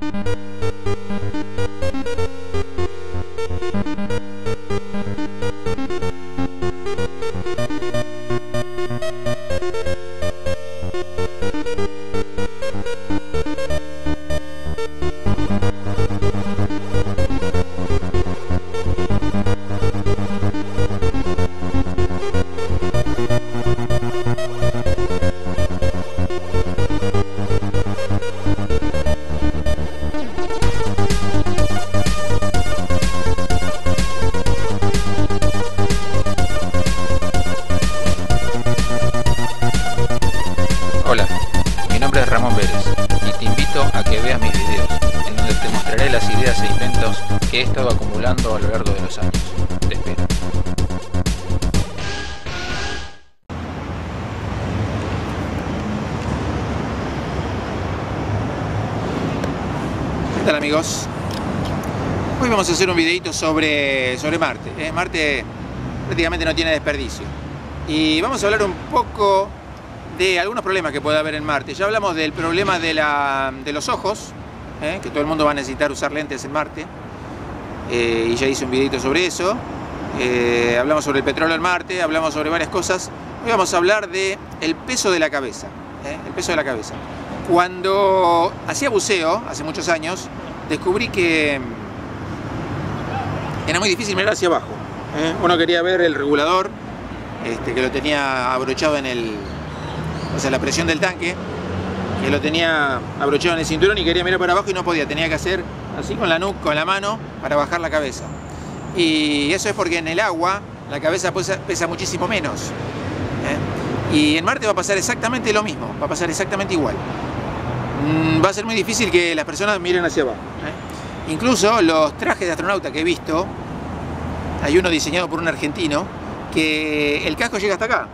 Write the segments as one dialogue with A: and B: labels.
A: Thank Y te invito a que veas mis videos, en donde te mostraré las ideas e inventos que he estado acumulando a lo largo de los años. Te espero.
B: ¿Qué tal amigos? Hoy vamos a hacer un videito sobre, sobre Marte. ¿eh? Marte prácticamente no tiene desperdicio. Y vamos a hablar un poco de algunos problemas que puede haber en Marte. Ya hablamos del problema de, la, de los ojos, ¿eh? que todo el mundo va a necesitar usar lentes en Marte. Eh, y ya hice un videito sobre eso. Eh, hablamos sobre el petróleo en Marte, hablamos sobre varias cosas. Hoy vamos a hablar de el peso de la cabeza. El peso de la cabeza. Cuando hacía buceo, hace muchos años, descubrí que era muy difícil mirar hacia abajo. Uno quería ver el regulador, este, que lo tenía abrochado en el, o sea, la presión del tanque, que lo tenía abrochado en el cinturón y quería mirar para abajo y no podía, tenía que hacer así con la nuca, con la mano, para bajar la cabeza. Y eso es porque en el agua la cabeza pesa, muchísimo menos. ¿eh? Y en Marte va a pasar exactamente lo mismo, va a pasar exactamente igual. Mm, va a ser muy difícil que las personas miren hacia abajo. ¿eh? Incluso los trajes de astronauta que he visto, hay uno diseñado por un argentino, que el casco llega hasta acá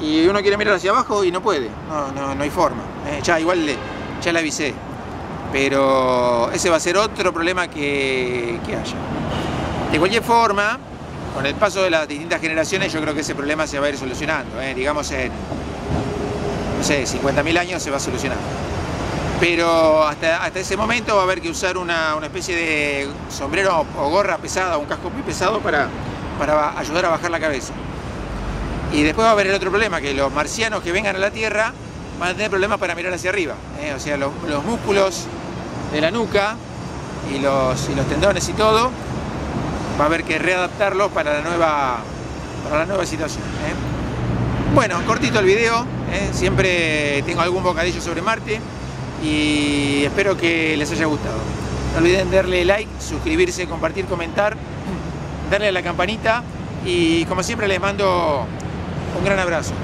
B: y uno quiere mirar hacia abajo y no puede, no, no, no hay forma. ¿eh? Ya igual le, ya le avisé, pero ese va a ser otro problema que, que haya. De cualquier forma, con el paso de las distintas generaciones yo creo que ese problema se va a ir solucionando, ¿eh? digamos en, no sé, 50.000 años se va a solucionar. Pero hasta, hasta ese momento va a haber que usar una, una especie de sombrero o gorra pesada, un casco muy pesado para, para ayudar a bajar la cabeza. Y después va a haber el otro problema, que los marcianos que vengan a la Tierra van a tener problemas para mirar hacia arriba. ¿eh? O sea, los, los, músculos de la nuca y los, y los, tendones y todo, va a haber que readaptarlos para la nueva, para la nueva situación. ¿eh? Bueno, cortito el video, ¿eh? siempre tengo algún bocadillo sobre Marte y espero que les haya gustado. No olviden darle like, suscribirse, compartir, comentar, darle a la campanita y como siempre les mando un gran abrazo.